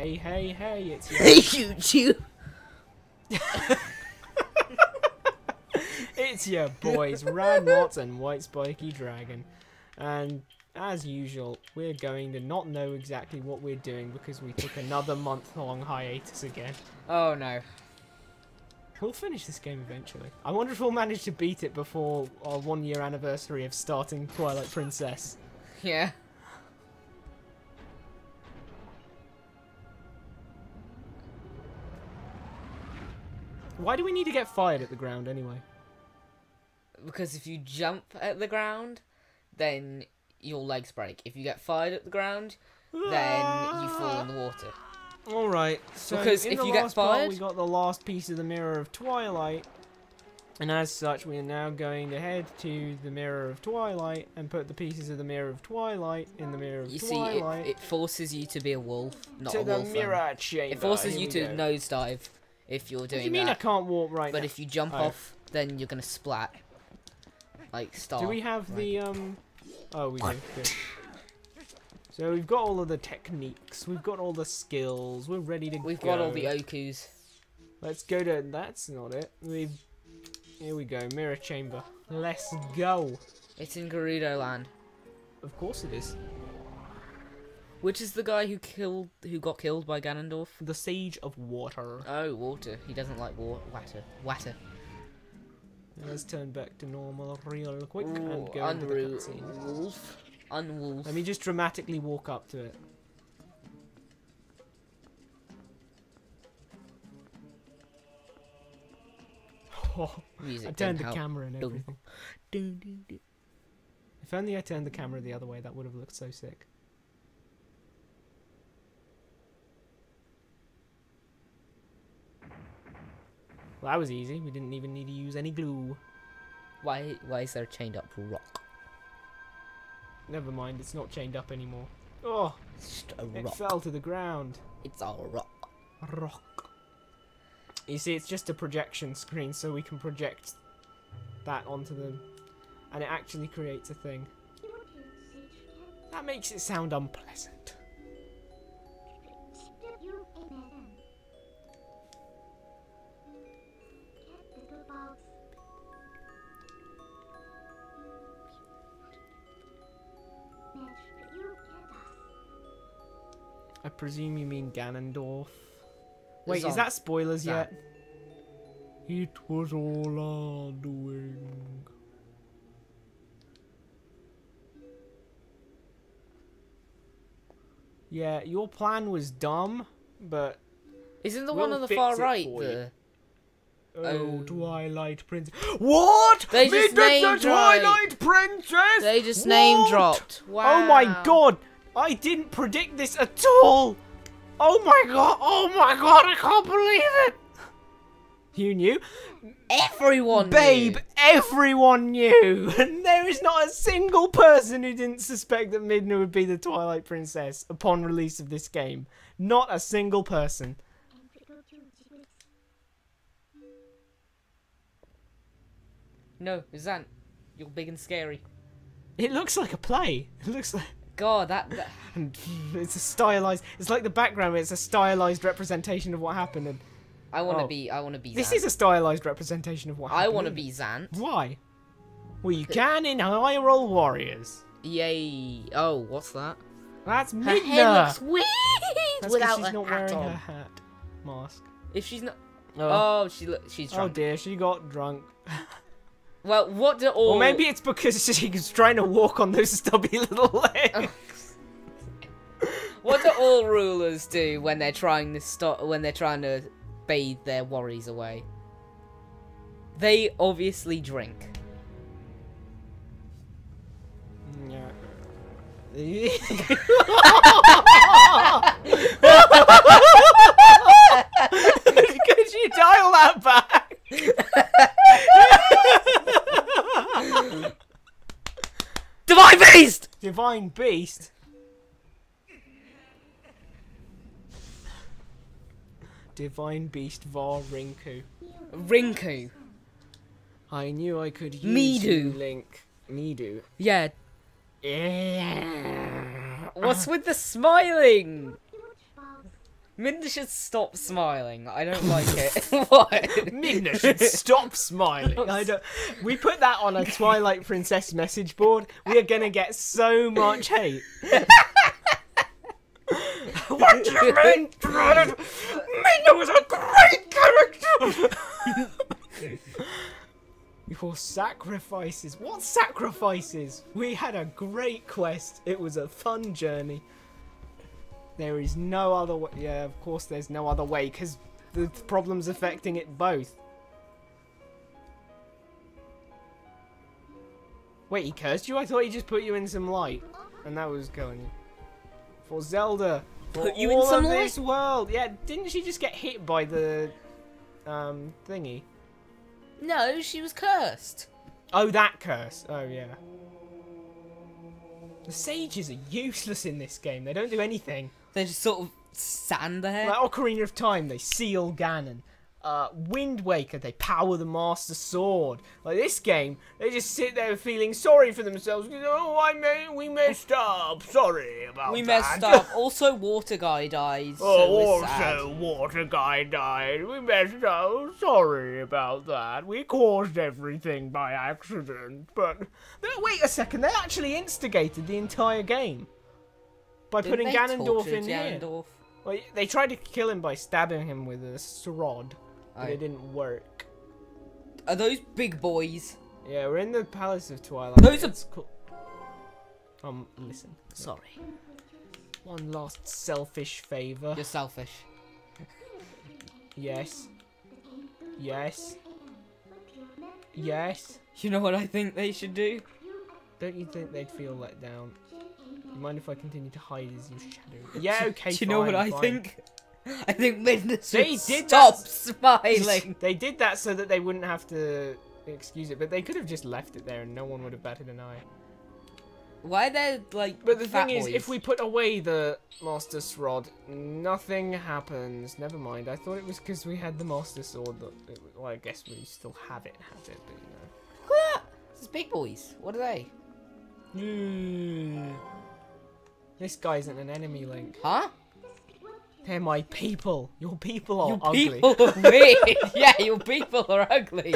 Hey, hey, hey, it's your, Hey, YouTube. it's your boys, Rad Mots and White Spiky Dragon. And as usual, we're going to not know exactly what we're doing because we took another month long hiatus again. Oh no. We'll finish this game eventually. I wonder if we'll manage to beat it before our one year anniversary of starting Twilight Princess. Yeah. Why do we need to get fired at the ground anyway? Because if you jump at the ground, then your legs break. If you get fired at the ground, then you fall in the water. Alright, so Because if you get last part, we got the last piece of the Mirror of Twilight. And as such, we are now going to head to the Mirror of Twilight and put the pieces of the Mirror of Twilight in the Mirror of You see, Twilight it, it forces you to be a wolf, not to a the wolf. um, Mirror Chamber. It forces Here you to nosedive if you're What doing do you mean I can't walk right But now? if you jump Oh. off, then you're gonna splat. Like star. Do we have right. the um? Oh, we do. Good. So we've got all of the techniques. We've got all the skills. We're ready to go. We've go. got all the Okus. Let's go to. That's not it. We've. Here we go. Mirror chamber. Let's go. It's in Gerudo Land. Of course it is. Which is the guy who killed, who got killed by Ganondorf? The Sage of Water. Oh, water. He doesn't like wa- water. Water. Let's turn back to normal real quick and Ooh, go into the cutscene. wolf. Unwolf. Let me just dramatically walk up to it. Oh, Music I turned the help. camera and everything. Dun, dun, dun. If only I turned the camera the other way, that would have looked so sick. Well, that was easy. We didn't even need to use any glue. Why? Why is there a chained up rock? Never mind, it's not chained up anymore. Oh, It's just a it fell to the ground. It's a rock. Rock. You see, it's just a projection screen, so we can project that onto them, and it actually creates a thing. That makes it sound unpleasant. Presume you mean Ganondorf. Wait, is Zon- that spoilers Zan. yet? It was all our doing. Yeah, your plan was dumb, but Isn't the We'll one on the far right for the? oh, Oh. Twilight Princess. What? They just Me name the Twilight Princess. They just name dropped. Wow. Oh my god! I didn't predict this at all! Oh my god! Oh my god! I can't believe it! You knew? Everyone. Babe, knew. everyone knew! And there is not a single person who didn't suspect that Midna would be the Twilight Princess upon release of this game. Not a single person. No, Zant, you're big and scary. It looks like a play. It looks like. God, that, that And it's a stylized. It's like the background, it's a stylized representation of what happened. And I want to Oh. be. I want to be. this Zant. is a stylized representation of what I want to be Zant. Why? Well, you can in Hyrule Warriors. Yay! Oh, what's that? That's Her hair looks weird That's without she's a not hat wearing on. her hat mask. If she's not. Oh, Oh, she look. She's oh dear, she got drunk. well, what do all? Or maybe it's because she was trying to walk on those stubby little legs. Oh. What do all rulers do when they're trying to stop? When they're trying to bathe their worries away? They obviously drink. Yeah. Could you dial that back? Divine beast. Divine Beast. Divine Beast Var Rinku. Rinku. I knew I could use Midu. Link. Midu. Yeah. Yeah. What's with the smiling? Minda should stop smiling. I don't like it. what? Midna should stop smiling. I don't. We put that on a Twilight Princess message board. We are gonna get so much hate. what do you mean, Brandon? Midna was a great character. Your sacrifices. What sacrifices? We had a great quest. It was a fun journey. There is no other way. Yeah, of course, there's no other way because the problem's affecting it both. Wait, he cursed you? I thought he just put you in some light, and that was killing you. For Zelda, for Put you in some of light? this world. Yeah, didn't she just get hit by the um thingy? No, she was cursed. Oh, that curse. Oh yeah. The sages are useless in this game. They don't do anything. They just sort of stand there. Like Ocarina of Time, they seal Ganon. Uh, Wind Waker, they power the Master Sword. Like this game, they just sit there feeling sorry for themselves. Oh, I made, we messed up. Sorry about we that. We messed up. Also, Water Guy dies. Oh, we're also. Water Guy died. We messed up. Sorry about that. We caused everything by accident. But no, wait a second. They actually instigated the entire game by Didn't putting Ganondorf in here. Ganondorf? Well, they tried to kill him by stabbing him with a sword, but Aye. it didn't work. Are those big boys? Yeah, we're in the Palace of Twilight. Those are- cool. Um, listen. Sorry. One last selfish favor. You're selfish. Yes. Yes. Yes. You know what I think they should do? Don't you think they'd feel let down? You mind if I continue to hide as your shadow? Yeah, okay. Do you know what fine, I fine. think? I think Midna They did stop that- smiling. They did that so that they wouldn't have to excuse it, but they could have just left it there and no one would have batted an eye. Why are there like? But the thing is, if we put away the Master Sword, nothing happens. Never mind. I thought it was because we had the Master Sword. That it, well, I guess we still have it, have it, but you Look at that. It's big boys. What are they? know. This guy isn't an enemy, Link. Huh? They're my people. Your people are Your ugly. people are weird. yeah, your people are ugly.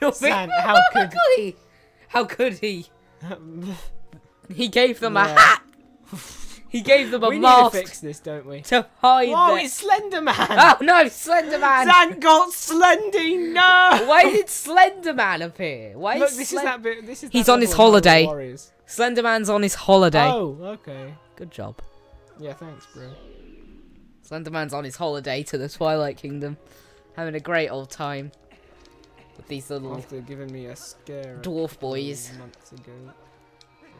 Your San, people how are could- ugly. How could he? He gave them a hat. He gave them a we mask need to fix this, don't we? to hide oh, Whoa, their- it's Slender Man! Oh no, Slender Man! Zant got Slendy, no! Why did Slender Man appear? Why Look, is this Slen- is that bit. This is He's on his level in Hyrule holiday. Warriors. Slender Man's on his holiday. Oh, okay. Good job. Yeah, thanks, bro. Slender Man's on his holiday to the Twilight Kingdom, having a great old time with these little. After giving me a scare. Dwarf boys. Months ago.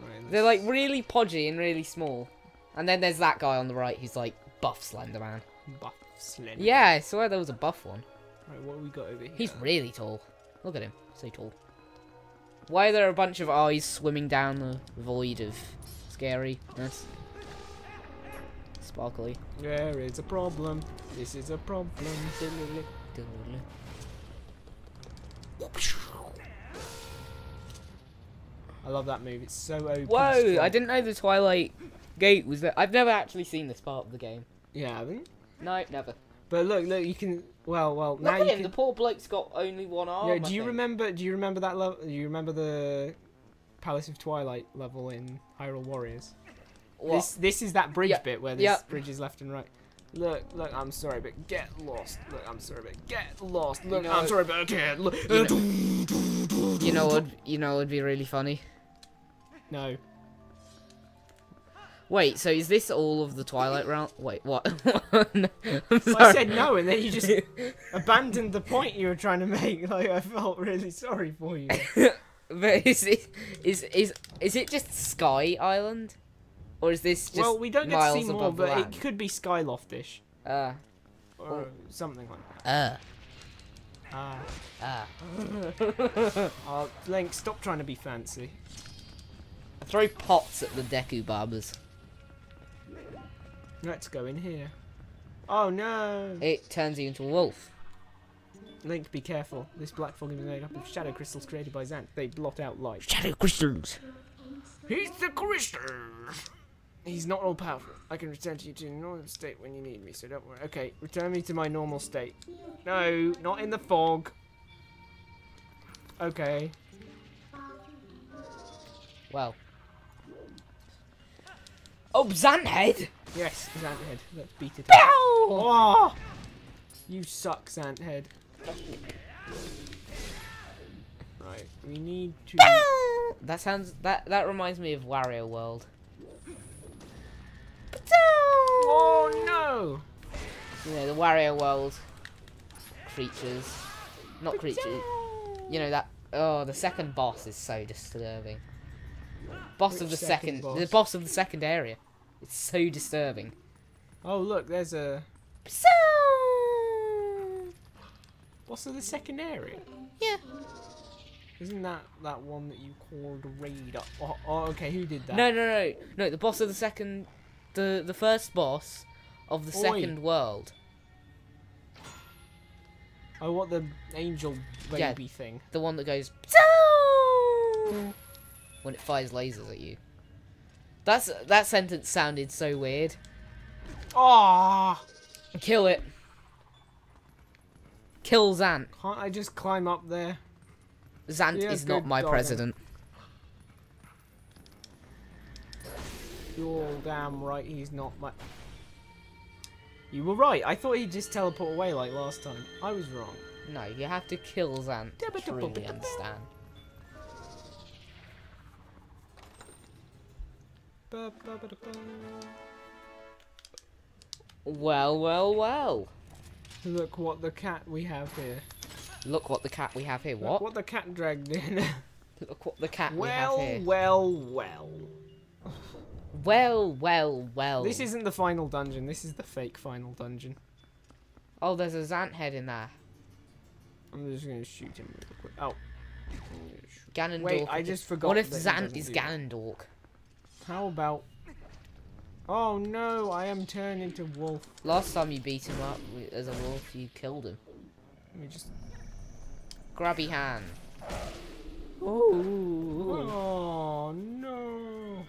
Right, They're like really podgy and really small. And then there's that guy on the right who's like buff Slender Man. buff Slender. Yeah, I swear there was a buff one. Right, what have we got over here? He's really tall. Look at him, so tall. Why are there a bunch of eyes swimming down the void of scariness? Sparkly. There is a problem. This is a problem. I love that move. It's so OP. Whoa! I didn't know the Twilight Gate was there. I've never actually seen this part of the game. Yeah, haven't. No, never. But look, look. You can. Well, well. Look now you him. can. The poor bloke's got only one arm. yeah. Do you remember? Do you remember that level? Do you remember the Palace of Twilight level in Hyrule Warriors? What? This this is that bridge Yeah, bit where there's yeah. is left and right. Look, look, I'm sorry, but get lost. Look, I'm sorry, but get lost. Look, know- I'm sorry, but get lost. You uh, You know what? You know what'd be really funny. No. Wait, so is this all of the Twilight realm? Wait, what? No, I'm sorry. I said no, and then you just abandoned the point you were trying to make. Like I felt really sorry for you. But is it is is is it just Sky Island, or is this just well, we don't get to see more, but land? it could be Skyloftish Uh, or something like that. uh, Ah. uh. Oh, Link, stop trying to be fancy. Throw pots at the Deku Babas. Let's go in here. Oh no! It turns you into a wolf. Link, be careful. This black fog is made up of shadow crystals created by Zant. They blot out light. Shadow crystals. He's the crystals! He's not all powerful. I can return you to your normal state when you need me, so don't worry. Okay, return me to my normal state. No, not in the fog. Okay. Well. Oh, Zant head! Yes, Zant head. Let's beat it. Up. Oh! You suck, Zant head. Right, we need to. Bow! That sounds that that reminds me of Wario World. Bow! Oh no! You know the Wario World creatures, not creatures. You know that. Oh, the second boss is so disturbing. Boss Which of the second second, the boss of the second area. It's so disturbing. Oh look, there's a boss of the second area. Yeah. Isn't that that one that you called Raid? Oh, oh, okay, who did that? No, no, no, no. The boss of the second, the the first boss of the Oi. second world. Oh, what the angel Yeah. baby thing? The one that goes when it fires lasers at you. That's that sentence sounded so weird. Ah! Kill it. Kill Zant. Can't I just climb up there? Zant Yeah, is not my dog. president. You're damn right. He's not my. You were right. I thought he'd just teleport away like last time. I was wrong. No, you have to kill Zant to truly understand. Well, well, well. Look what the cat we have here. Look what the cat we have here. Look What? what the cat dragged in. Look what the cat we well, have here. well, well. Well, well, well. well. This isn't the final dungeon. This is the fake final dungeon. Oh, there's a Zant head in there. I'm just gonna shoot him real quick. Oh. I'm gonna shoot- Ganondorf. Wait, I just forgot. What if Zant is Ganondorf? that. How about? Oh no! I am turned into wolf. Last time you beat him up as a wolf, you killed him. Let me just. Grabby hand. Oh no!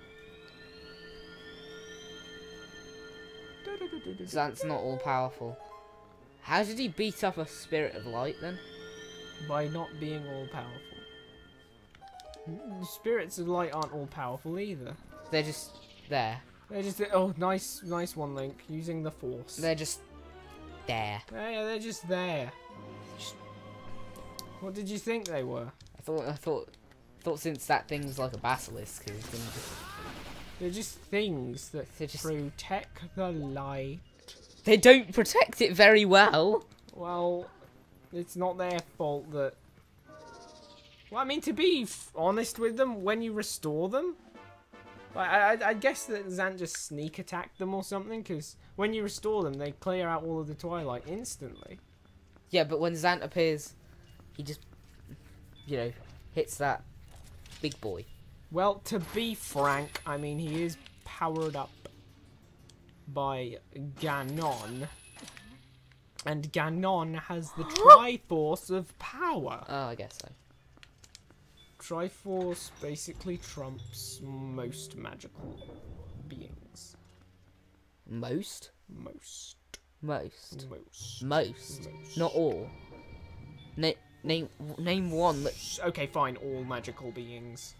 Zant's not all powerful. How did he beat up a spirit of light then? By not being all powerful. Spirits of light aren't all powerful either. They're just there. They're just oh nice nice one link using the force. They're just there. Yeah, they're just there. What did you think they were? I thought. I thought. Thought since that thing's like a basilisk, it was gonna just. They're just things that just- protect the light. They don't protect it very well. Well, it's not their fault that. Well, I mean, to be f- honest with them, when you restore them, I, I, I guess that Zant just sneak attacked them or something, because when you restore them, they clear out all of the twilight instantly. Yeah, but when Zant appears, he just, you know, hits that big boy. Well, to be frank, I mean, he is powered up by Ganon. And Ganon has the Triforce of Power. Oh, I guess so. Triforce basically trumps most magical beings. Most, Most. most, Most. most, Most. not all. Na- name name one that Okay, fine, all magical beings.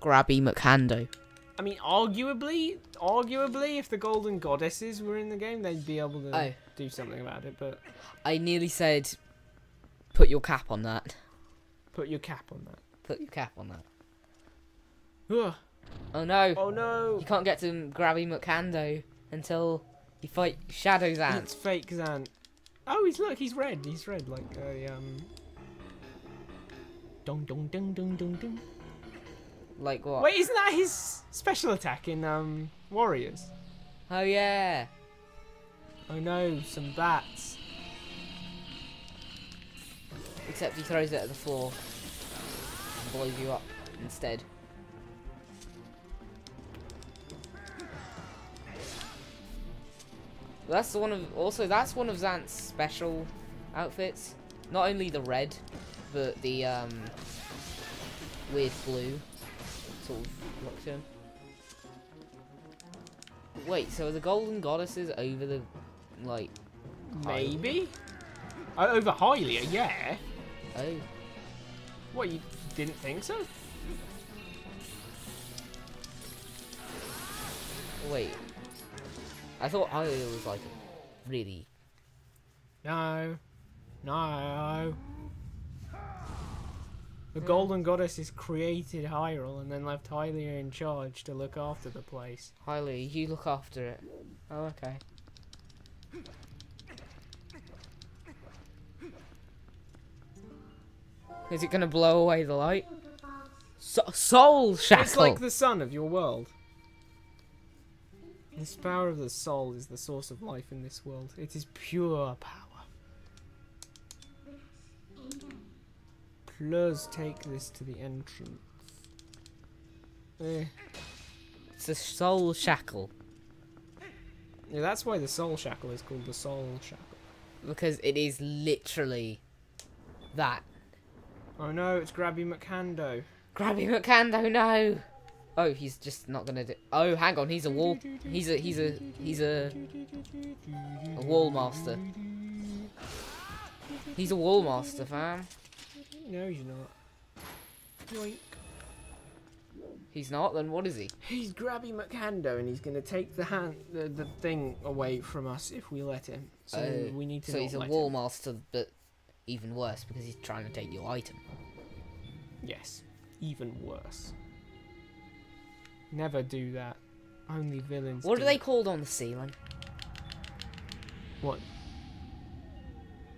Grabby McHando. I mean, arguably, arguably, if the Golden Goddesses were in the game, they'd be able to Oh. do something about it, but I nearly said, put your cap on that. Put your cap on that. Put your cap on that. Ugh. Oh no, Oh no! you can't get to Grabby McHando until you fight Shadow Zant. It's fake Zant. Oh, he's look, he's red. He's red like a um. Dong dong dong dong dong dong. Like what? Wait, isn't that his special attack in um Warriors? Oh yeah. Oh no, some bats. Except he throws it at the floor and blows you up instead. That's one of also that's one of Zant's special outfits. Not only the red, but the um weird blue sort of look to him. Wait, so are the golden goddesses over the like? Maybe. Uh, over Hylia, yeah. Oh, What you didn't think so? wait. I thought Hylia was like really. No. No. The hmm. Golden Goddesses created Hyrule and then left Hylia in charge to look after the place. Hylia, you look after it. Oh, okay. Is it gonna blow away the light? So soul shackle. It's like the sun of your world. This power of the Sol is the source of life in this world. It is pure power. Plus, take this to the entrance. Eh. It's a soul shackle Yeah, that's why the soul shackle is called the soul shackle. because it is literally that. Oh no, it's Grabby McHando. Grabby McHando, no. Oh, he's just not gonna do. Oh, hang on, he's a wall. He's a he's a he's a a wall master. He's a wall master, fam. No, he's not. Yoink. He's not. Then what is he? He's Grabby McHando, and he's gonna take the hand, the, the thing away from us if we let him. So Oh, we need to. So he's a wall him. master, but even worse because he's trying to take your item. Yes, even worse. Never do that. Only villains. What do are they called on the ceiling? What?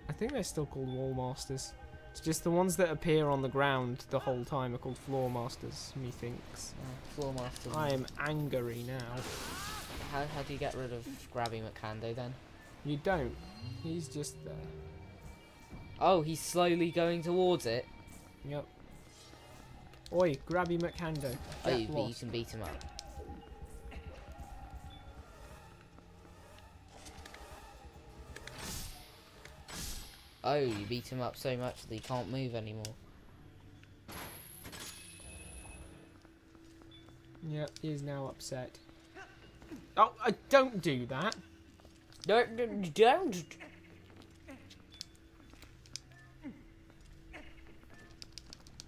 I think they're still called wall masters. It's just the ones that appear on the ground the whole time are called floor masters. Methinks. Oh, floor masters. I am angry now. How how do you get rid of Grabby McHando then? You don't. He's just there. Oh, he's slowly going towards it. Yep. Oi, Grabby McHando. Oh, you, you can beat him up. Oh, you beat him up so much that he can't move anymore. Yep, he is now upset. Oh, I don't do that. Don't, don't,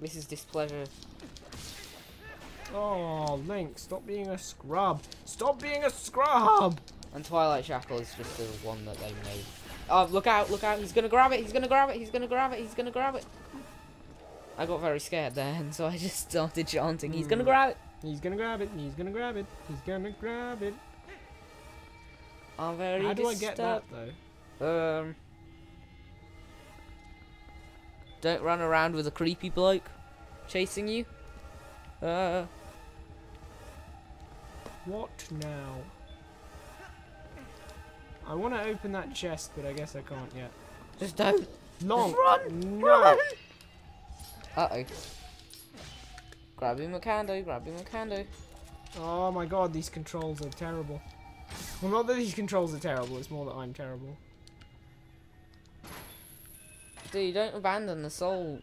This is displeasure. Oh, Link, stop being a scrub. Stop being a scrub! And Twilight Shackle is just the one that they made. Oh, look out, look out. He's gonna grab it, he's gonna grab it, he's gonna grab it, he's gonna grab it. I got very scared then, so I just started chanting, he's gonna Hmm. grab it. He's gonna grab it. He's gonna grab it. He's gonna grab it. I'm very How do I get that though? Um. Don't run around with a creepy bloke chasing you. Uh. What now? I want to open that chest, but I guess I can't yet. Just don't. Long. Just run. No. Run. Uh oh. Grab him, Macando. Grab him, Macando. Oh my god, these controls are terrible. Well, not that these controls are terrible. It's more that I'm terrible. Dude, don't abandon the soul.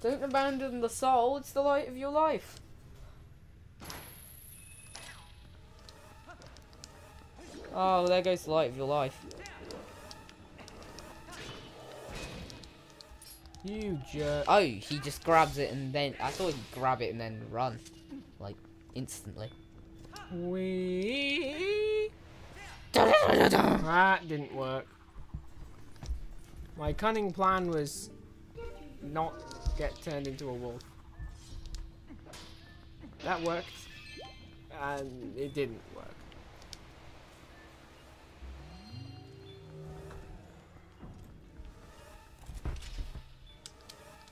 Don't abandon the soul. It's the light of your life. Oh, there goes the light of your life. You jerk. Oh, he just grabs it and then I thought he'd grab it and then run, like instantly. We. That didn't work. My cunning plan was not get turned into a wolf. That worked, and it didn't work.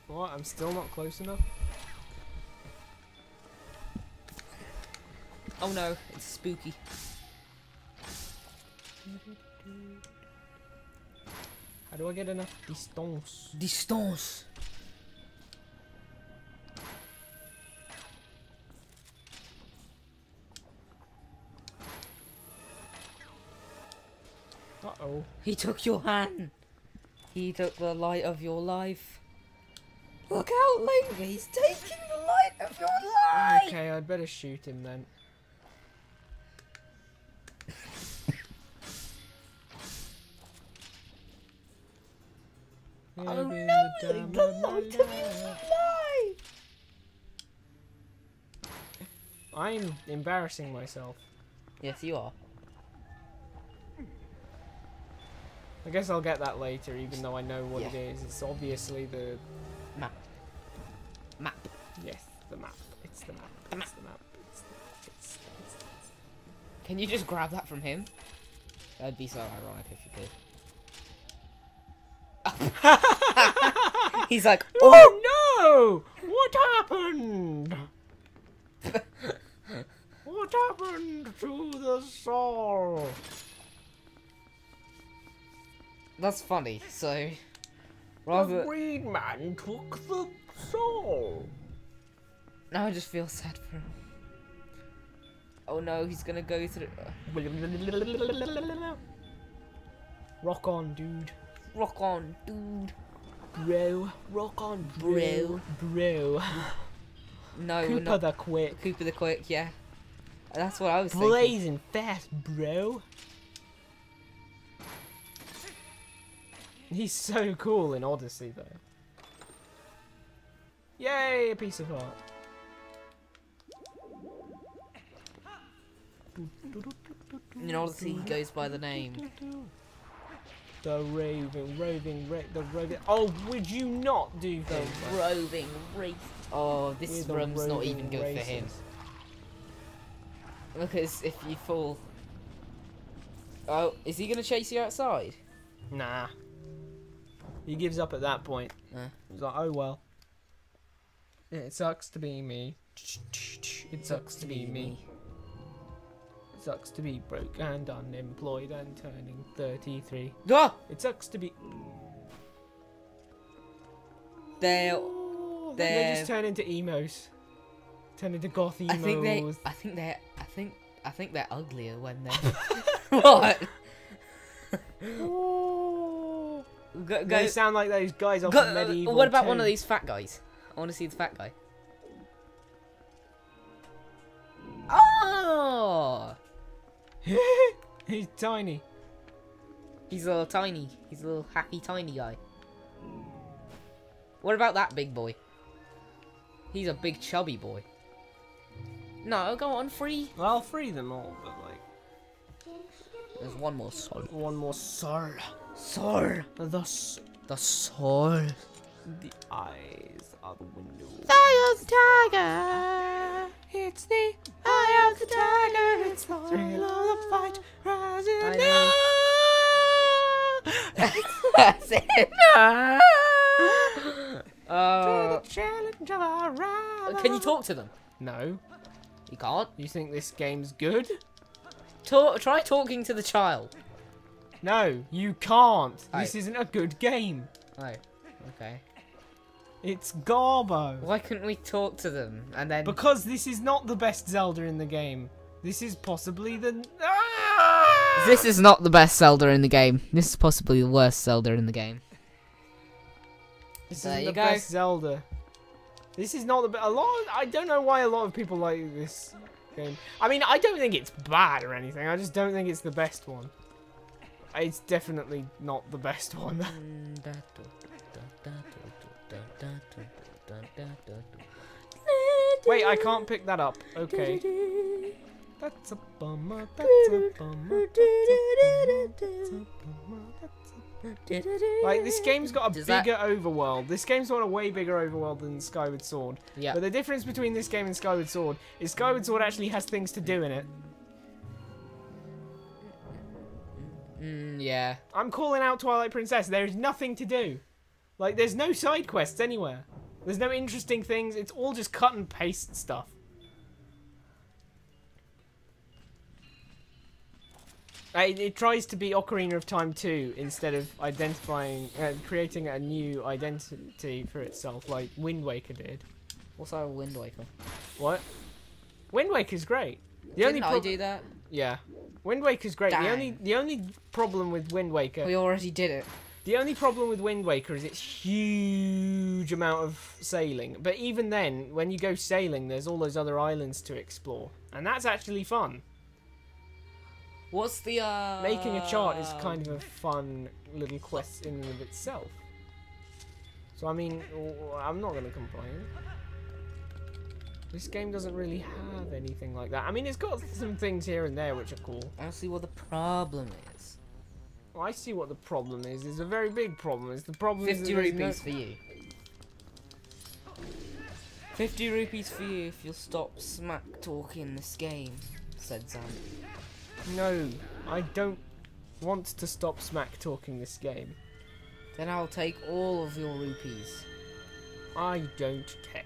What? I'm still not close enough? Oh no, it's spooky. How do I get enough distance? Distance. Uh oh. He took your hand. He took the light of your life. Look out, Link! He's taking the light of your life. Okay, I'd better shoot him then. Oh no! the They time come of my on to fly! I'm embarrassing myself. Yes, you are. I guess I'll get that later, even though I know what it Yeah. is. It's obviously the Map. Map. yes, the map. It's the map. The It's the map. It's, it's, it's, Can you just grab that from him? That'd be so ironic if you could. He's like, oh! Oh no! What happened? what happened to the soul? That's funny. So, The rather green man took the soul. now I just feel sad for him. Oh no, he's gonna go through. Rock on, dude. Rock on, dude. Bro. Rock on, bro. Bro. No, Koopa not the quick. Koopa the Quick. Yeah, that's what I was thinking. Blazing fast, bro. He's so cool in Odyssey, though. Yay, a piece of art. In Odyssey, he goes by the name. The roving, roving, ra the roving. Oh, would you not do The things like roving race. Oh, this We're room's not even roving good for him. Because if you fall. Oh, is he gonna chase you outside? Nah. He gives up at that point. Uh. He's like, oh well. It sucks to be me. It sucks to be me. It sucks to be broke and unemployed and turning 33. Ah! It sucks to be. They're. Oh, they just turn into emos. Turn into goth emos. I think they. I think they're. I think. I think they're uglier when they're. what? Oh. Go, They sound like those guys off go, medieval. what about one of these fat guys? I want to see the fat guy. He's tiny. He's a little tiny. He's a little happy tiny guy. What about that big boy? He's a big chubby boy. No, go on, free. Well, I'll free them all, but like There's one more soul. one more soul. Soul. The The soul. the eyes are the window. Eye of the tiger. It's the eye of the tiger. It's the thrill of the fight rising I know. up. That's it. To Uh, the challenge of our rival. can you talk to them? No. You can't. You think this game's good? Talk, try talking to the child. No, you can't. Aye. This isn't a good game. Oh, okay. It's Garbo. Why couldn't we talk to them and then? Because this is not the best Zelda in the game. This is possibly the. Ah! This is not the best Zelda in the game. This is possibly the worst Zelda in the game. This There you the go. best Zelda. This is not the be- a lot. Of, I don't know why a lot of people like this game. I mean, I don't think it's bad or anything. I just don't think it's the best one. It's definitely not the best one. Wait, I can't pick that up. Okay. That's a bummer. That's a bummer. That's a bummer. That's a bummer. That's a Like this game's got a Does that- bigger overworld. This game's got a way bigger overworld than Skyward Sword. Yeah. But the difference between this game and Skyward Sword is Skyward Sword actually has things to do in it. Mm, yeah. I'm calling out Twilight Princess. There is nothing to do. Like there's no side quests anywhere. There's no interesting things. It's all just cut and paste stuff. Uh, It, it tries to be Ocarina of Time 2 instead of identifying, uh, creating a new identity for itself like Wind Waker did. What's our Wind Waker? What? Wind Waker's great. The Didn't only I do that? yeah, Wind Waker's great. The only the only problem with Wind Waker, We already did it. The only problem with Wind Waker is its huge amount of sailing. But even then, when you go sailing, there's all those other islands to explore, and that's actually fun. What's the uh? Making a chart is kind of a fun little quest in and of itself. So I mean, I'm not gonna complain. This game doesn't really have anything like that. I mean, it's got some things here and there which are cool. I don't see what the problem is. I see what the problem is. It's a very big problem. It's the problem 50 that there's no- rupees for you. 50 rupees for you if you'll stop smack talking this game, said Zant. No, I don't want to stop smack talking this game. Then I'll take all of your rupees. I don't care.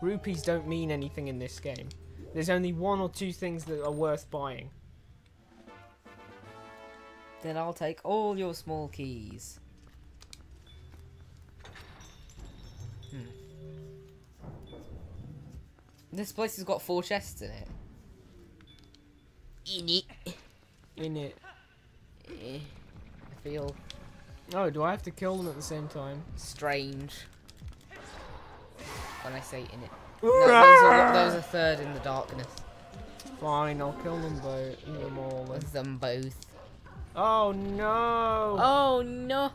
Rupees don't mean anything in this game. There's only one or two things that are worth buying. Then I'll take all your small keys. Hmm. This place has got four chests in it. In it. In it. Eh, I feel Oh, do I have to kill them at the same time? strange when I say in it. No, there, was a, there was a third in the darkness. Fine, I'll kill them both. Them all. then. With them both. Oh no! Oh no!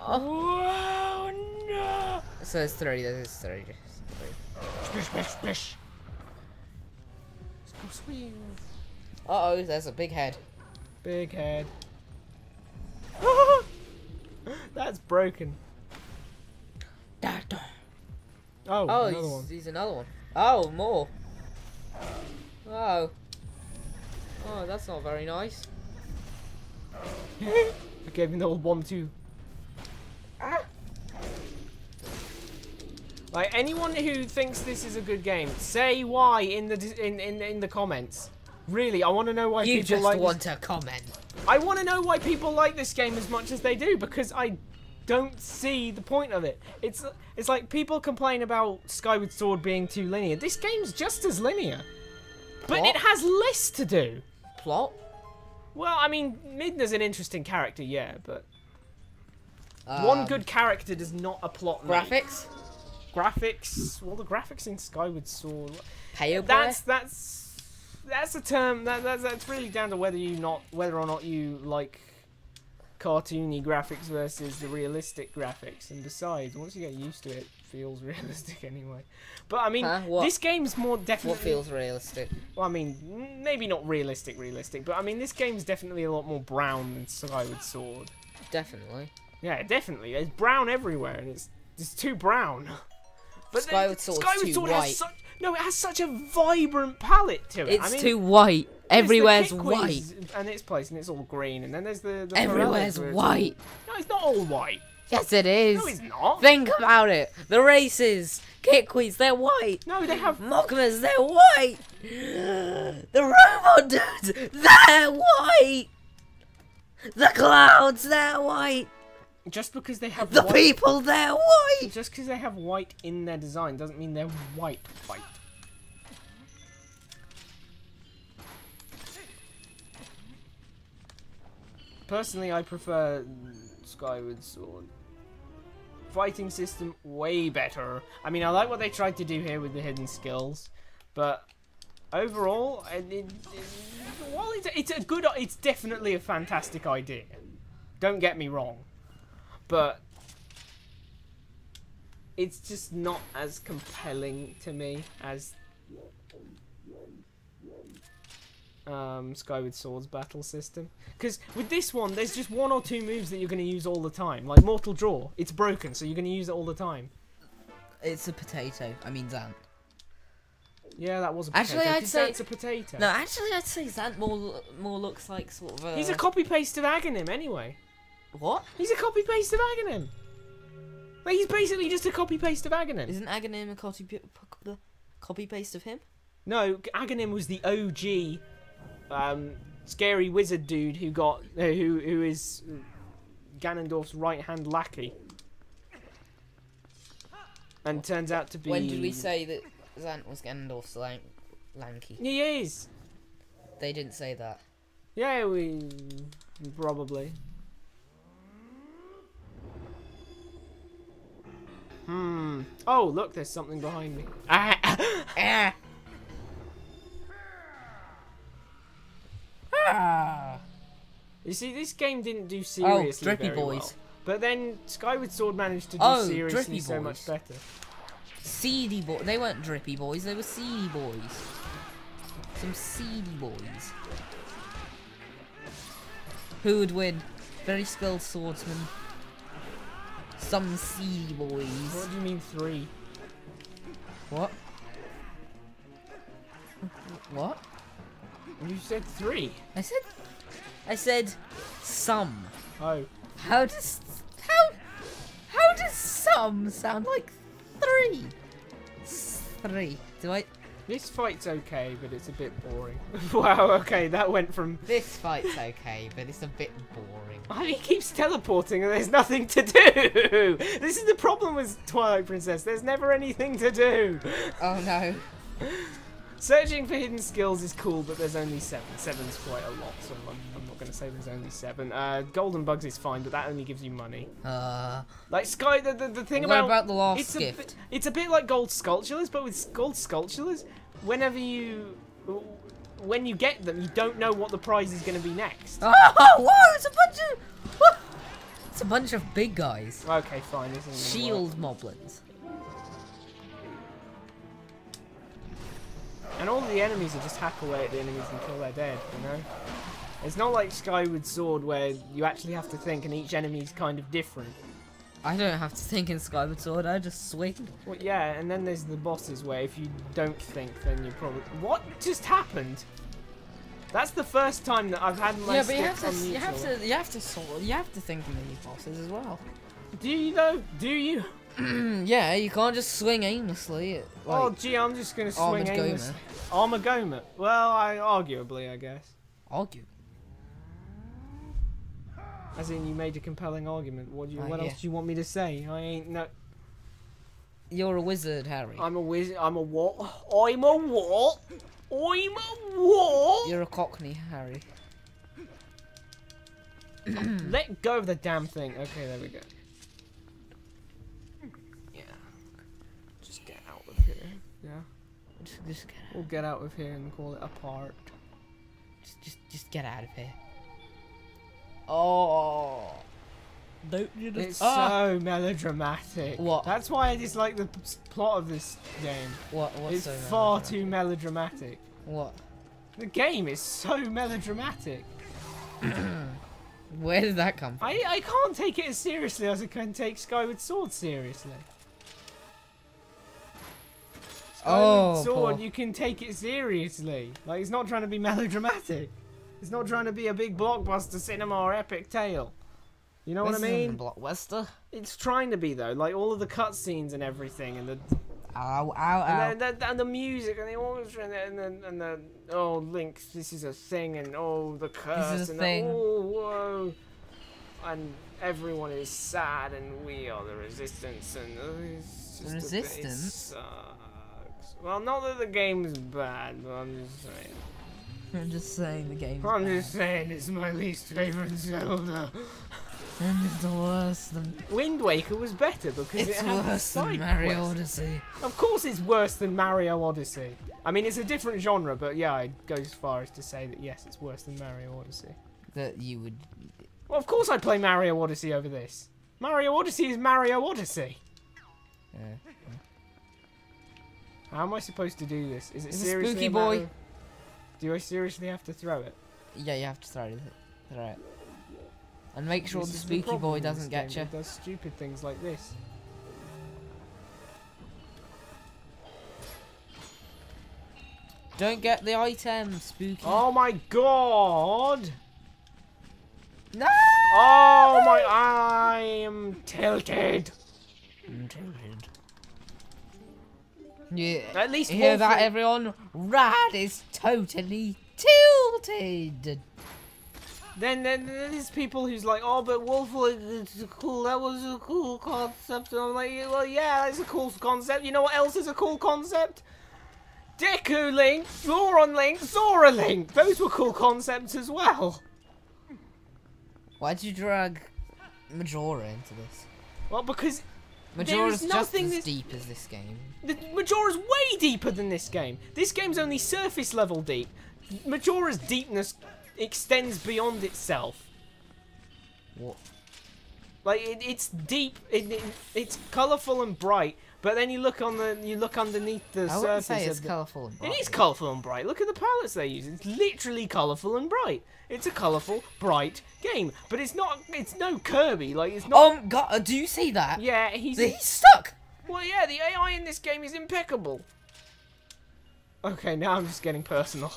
Oh no! So three. There's three. Just three. Splish, splish, splish. Let's go swing. Uh oh, there's a big head. Big head. That's broken. Oh, Oh, another he's, one. he's another one. Oh, more. Oh. Oh, that's not very nice. I gave him the old one two. Ah. Like anyone who thinks this is a good game, say why in the in in, in the comments. Really, I want to know why You people just like. want to comment. I want to know why people like this game as much as they do because I don't see the point of it. It's it's like people complain about Skyward Sword being too linear. This game's just as linear, but What? it has less to do. Plot? Well, I mean, Midna's an interesting character, yeah, but one Um, good character does not a plot make. graphics. Graphics. Well, the graphics in Skyward Sword. Payo That's that's that's a term that that's, that's really down to whether you not whether or not you like cartoony graphics versus the realistic graphics. And besides, once you get used to it feels realistic anyway. But I mean, Huh? This game's more definitely. What feels realistic? Well, I mean, maybe not realistic, realistic, but I mean, this game's definitely a lot more brown than Skyward Sword. Definitely. Yeah, definitely. There's brown everywhere, and it's it's too brown. But then Skyward Sword's Skyward too Sword white. has such no, it has such a vibrant palette to it. It's I mean, too white. Everywhere's white. And its place, and it's all green, and then there's the, the Everywhere's Pirellis where it's white. No, it's not all white. Yes, it is. No, it's not. Think about it. The races, Kikwis, they're white. No, they have. Mogmas, they're white. The robot dudes, they're white. The clouds, they're white. Just because they have The white, people, they're white. just because they have white in their design doesn't mean they're white white. Personally, I prefer Skyward Sword. Fighting system way better. I mean, I like what they tried to do here with the hidden skills, but overall, it, it, while it's, it's a good, it's definitely a fantastic idea. Don't get me wrong, but it's just not as compelling to me as um, Skyward Sword's battle system. Because with this one, there's just one or two moves that you're going to use all the time. Like Mortal Draw, it's broken, so you're going to use it all the time. It's a potato. I mean, Zant. Yeah, that was a Actually. I'd say- it's a potato. No, actually, I'd say Zant more more looks like sort of a. He's a copy paste of Agahnim anyway. what? He's a copy paste of Agahnim. Like he's basically just a copy paste of Agahnim. Isn't Agahnim a copy copy paste of him? No, Agahnim was the OG um, scary wizard dude who got uh, who who is Ganondorf's right hand lackey, and turns out to be. When did we say that Zant was Ganondorf's lank, lanky? He is. They didn't say that. Yeah, we probably. Hmm. Oh, look, there's something behind me. Ah. Ah. You see, this game didn't do seriously Oh, Drippy very Boys. But then Skyward Sword managed to do Oh, seriously so much better. Seedy boy. They weren't drippy boys. They were seedy boys. Some seedy boys. Who would win? Very skilled swordsman. Some seedy boys. What do you mean three? What? What? You said three. I said. I said some. Oh. How does how how does some sound like three? Three. Do I? This fight's okay, but it's a bit boring. wow, okay, that went from. This fight's okay, but it's a bit boring. Oh, he keeps teleporting and there's nothing to do! This is the problem with Twilight Princess, there's never anything to do! Oh no. Searching for hidden skills is cool, but there's only seven. Seven's quite a lot, so I'm, I'm not going to say there's only seven. Uh, Golden Bugs is fine, but that only gives you money. Uh, Like, Sky, the, the, the thing about. about the last it's a, gift? bit, it's a bit like Gold Sculptures, but with Gold Sculptures, whenever you. When you get them, you don't know what the prize is going to be next. Oh, whoa! It's a bunch of. What? It's a bunch of big guys. Okay, fine. Shield moblins. And all the enemies are just hack away at the enemies until they're dead, you know? It's not like Skyward Sword where you actually have to think and each enemy's kind of different. I don't have to think in Skyward Sword. I just swing. Well, yeah, and then there's the bosses where if you don't think, then you're probably... What just happened? That's the first time that I've had my yeah, but you have to. You have to. You have to sort. You have to think in these bosses as well. Do you though? Do you? Yeah, you can't just swing aimlessly. Like, oh, gee, I'm just gonna swing Armored aimlessly. Goma. Armogohma. Well, I arguably, I guess. argue. As in, you made a compelling argument. What do you? Uh, what yeah. else do you want me to say? I ain't no. You're a wizard, Harry. I'm a wizard. I'm a what? I'm a what? I'm a what? You're a cockney, Harry. Let go of the damn thing. Okay, there we go. Yeah. Just get out of here. Yeah. Just, just get out. We'll get out of here and call it a part. Just, just, just get out of here. Oh. Don't you just? It's Ah! so melodramatic. What? That's why I dislike the plot of this game. What? What's it's so far too melodramatic. What? The game is so melodramatic. Where did that come from? I, I can't take it as seriously as I can take Skyward Sword seriously. Oh, Sword, poor- you can take it seriously. Like, it's not trying to be melodramatic. It's not trying to be a big blockbuster cinema or epic tale. You know what I This mean? Blockbuster. It's trying to be though. Like all of the cutscenes and everything, and the Ow! Ow! Ow! and the, the, and the music and the orchestra and the, and the, and the oh Link, this is a thing, and oh the curse this is a and thing. the oh whoa, and everyone is sad, and we are the resistance, and uh, it's just a bit- it Resistance? sucks. Well, not that the game's bad, but I'm just saying. I'm just saying the game. I'm just saying it's my least favorite Zelda. And it's worse than. Wind Waker was better because It's it had worse side than Mario quests. Odyssey. Of course, it's worse than Mario Odyssey. I mean, it's a different genre, but yeah, I'd go as far as to say that yes, it's worse than Mario Odyssey. That you would. Well, of course, I'd play Mario Odyssey over this. Mario Odyssey is Mario Odyssey. Uh, How am I supposed to do this? Is it It's a seriously spooky boy. matter Do I seriously have to throw it? yeah, you have to throw it. Throw it. And make sure This the spooky problem boy doesn't get you. Does stupid things like this. Don't get the item, spooky. Oh my god! No! Oh my! I am tilted. I'm tilted. Yeah. At least Hear that, Wolf- everyone? Rad is totally tilted. Then, then there's people who's like, oh, but Wolfwood, it's cool. That was a cool concept. And I'm like, well, yeah, that's a cool concept. You know what else is a cool concept? Deku Link, Goron Link, Zora Link. Those were cool concepts as well. Why'd you drag Majora into this? Well, because Majora's just nothing as that's- deep as this game. the Majora's way deeper than this game. This game's only surface level deep. Majora's deepness extends beyond itself. What? Like it, it's deep. It, it, it's colourful and bright. But then you look on the you look underneath the I wouldn't surface. say it's the- colourful and bright. It is colourful and bright. Look at the palettes they use. It's literally colourful and bright. It's a colourful, bright game. But it's not. It's no Kirby. Like it's not. Oh God! uh, Do you see that? Yeah, he's. He's stuck. Well, yeah, the AI in this game is impeccable. Okay, now I'm just getting personal.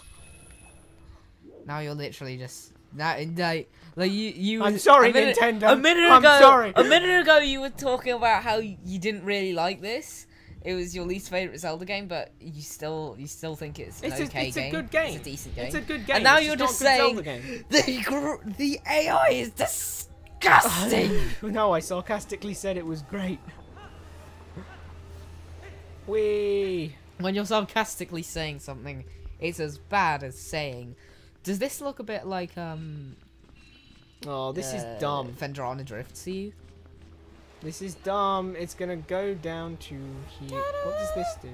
Now you're literally just now, like, like you, you. I'm sorry, a minute, Nintendo. A minute ago, I'm sorry. a minute ago, you were talking about how you didn't really like this. It was your least favorite Zelda game, but you still, you still think it's an It's a- okay it's a good game. It's a decent game. It's a good game. And now it's you're just just saying game. the gr- the AI is disgusting. Oh, no, I sarcastically said it was great. Wee. when you're sarcastically saying something, it's as bad as saying. Does this look a bit like um? Oh, this is uh, dumb. Phendrana Drift to you? This is dumb. It's gonna go down to here. What does this do?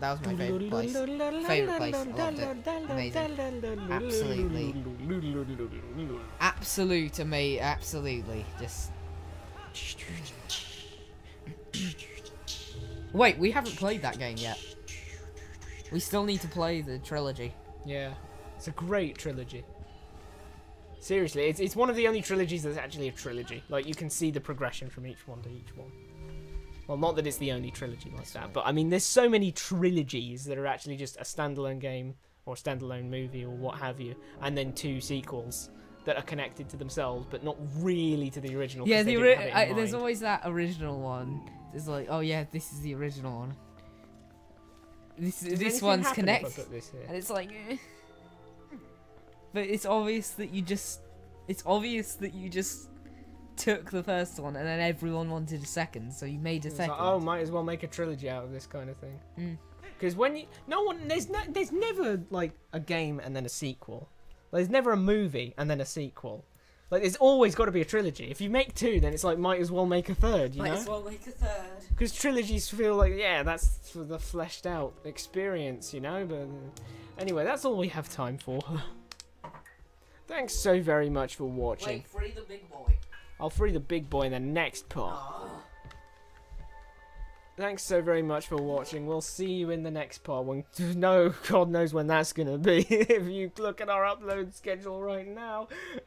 That was my favorite place. Favorite place. Loved it. Amazing. Absolutely. Absolute, ama- absolutely. Just. Wait, we haven't played that game yet. We still need to play the trilogy. Yeah, it's a great trilogy. Seriously, it's, it's one of the only trilogies that's actually a trilogy. Like, you can see the progression from each one to each one. Well, not that it's the only trilogy like that, but I mean, there's so many trilogies that are actually just a standalone game or a standalone movie or what have you, and then two sequels that are connected to themselves, but not really to the original. Yeah, the ori- have it in I, there's always that original one. It's like, oh yeah, this is the original one. This this one's connected. this? And it's like, eh. but it's obvious that you just, it's obvious that you just took the first one and then everyone wanted a second, so you made a It's like, second. oh, might as well make a trilogy out of this kind of thing. Mm. Because when you, no one, there's no, there's never like a game and then a sequel. There's never a movie and then a sequel. Like there's always got to be a trilogy. If you make two, then it's like might as well make a third. You Might know? as well make a third. Because trilogies feel like yeah, that's for the fleshed out experience, you know. But uh, anyway, that's all we have time for. Thanks so very much for watching. Wait, free the big boy. I'll free the big boy in the next part. Thanks so very much for watching. We'll see you in the next part. When no, God knows when that's gonna be. if you look at our upload schedule right now.